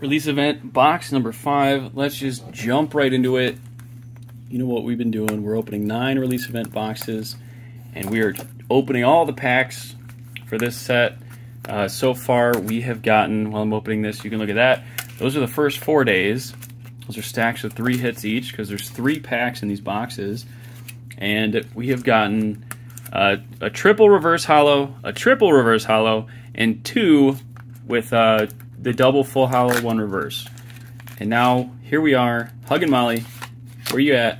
Release event box number five. Let's just jump right into it. You know what we've been doing. We're opening nine release event boxes, and we are opening all the packs for this set. Uh, so far, we have gotten, while I'm opening this, you can look at that. Those are the first four days. Those are stacks of three hits each because there's three packs in these boxes. And we have gotten uh, a triple reverse holo, a triple reverse holo, and two with uh, the double full holo one reverse. And now here we are, hugging Molly. Where you at?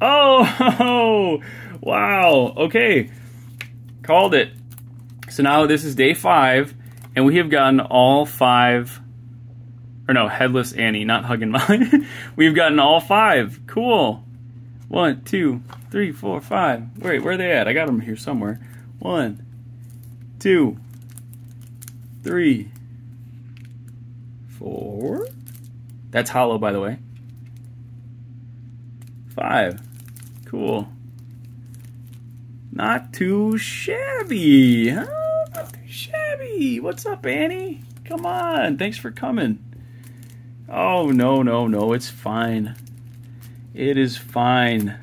Oh, wow. Okay, called it. So now this is day five, and we have gotten all five, or no, Headless Annie, not hugging Molly. We've gotten all five. Cool. One, two, three, four, five. Wait, where are they at? I got them here somewhere. One, two, three, four. That's holo, by the way. Five. Cool. Not too shabby, huh? Not too shabby. What's up, Annie? Come on. Thanks for coming. Oh, no, no, no. It's fine. It is fine.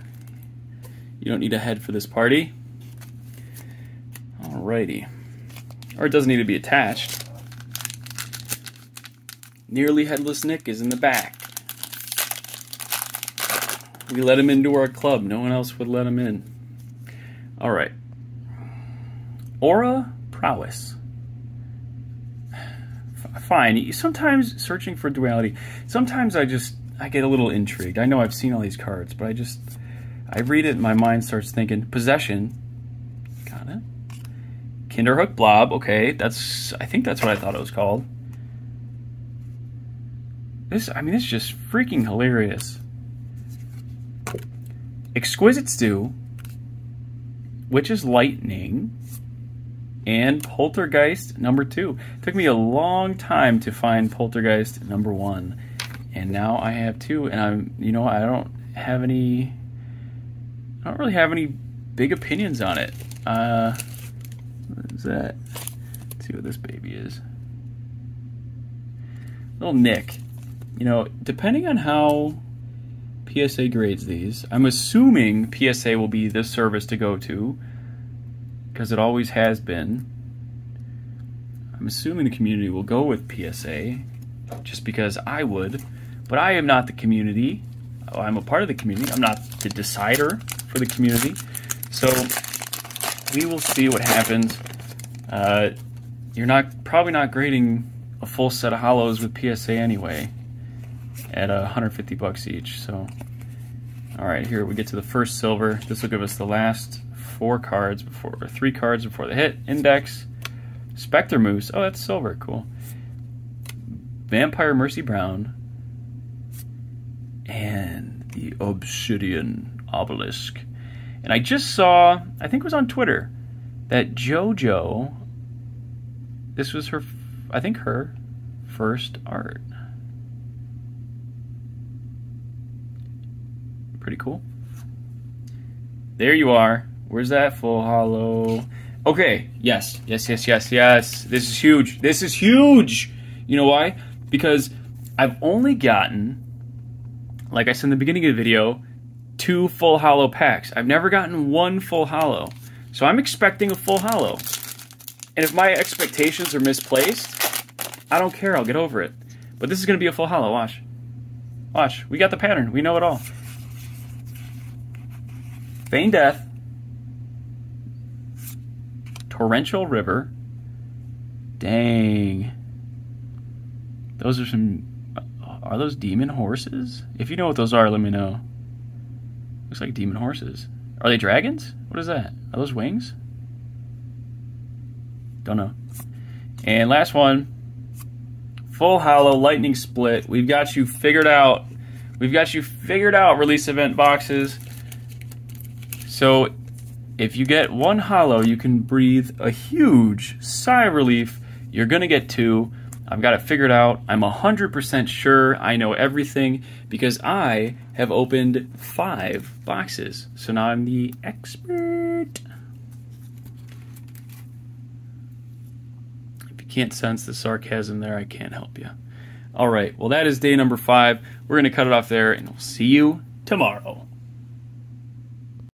You don't need a head for this party. Alrighty. Or it doesn't need to be attached. Nearly Headless Nick is in the back. We let him into our club. No one else would let him in. Alright. Aura Prowess. F fine. Sometimes searching for duality, sometimes I just I get a little intrigued. I know I've seen all these cards, but I just I read it and my mind starts thinking possession. Got it. Kinderhook Blob. Okay, that's I think that's what I thought it was called. This I mean, it's just freaking hilarious. Exquisite Stew, which is Lightning, and Poltergeist number two. It took me a long time to find Poltergeist number one, and now I have two. And I'm, you know, I don't have any, I don't really have any big opinions on it. Uh, that? Let's see what this baby is. Little Nick. You know, depending on how PSA grades these. I'm assuming PSA will be the service to go to because it always has been. I'm assuming the community will go with PSA just because I would, but I am not the community. I'm a part of the community. I'm not the decider for the community. So we will see what happens. Uh, you're not probably not grading a full set of holos with PSA anyway at 150 bucks each. So, all right, here we get to the first silver. This will give us the last four cards before, or three cards before the hit. Index, Spectre Moose. Oh, that's silver. Cool. Vampire Mercy Brown, and the Obsidian Obelisk. And I just saw, I think it was on Twitter, that JoJo, this was her, I think her first art. Pretty cool. There you are. Where's that full holo? Okay, yes, yes, yes, yes, yes. This is huge. This is huge. You know why? Because I've only gotten, like I said in the beginning of the video, two full holo packs. I've never gotten one full holo. So I'm expecting a full holo. And if my expectations are misplaced, I don't care. I'll get over it. But this is going to be a full holo. Watch. Watch. We got the pattern. We know it all. Feign Death, Torrential River. Dang. Those are some. Uh, are those demon horses? If you know what those are, let me know. Looks like demon horses. Are they dragons? What is that? Are those wings? Don't know. And last one. Full holo lightning split. We've got you figured out. We've got you figured out, release event boxes. So if you get one holo, you can breathe a huge sigh of relief. You're going to get two. I've got it figured out. I'm 100% sure I know everything because I have opened five boxes. So now I'm the expert. If you can't sense the sarcasm there, I can't help you. All right, well, that is day number five. We're going to cut it off there, and we'll see you tomorrow.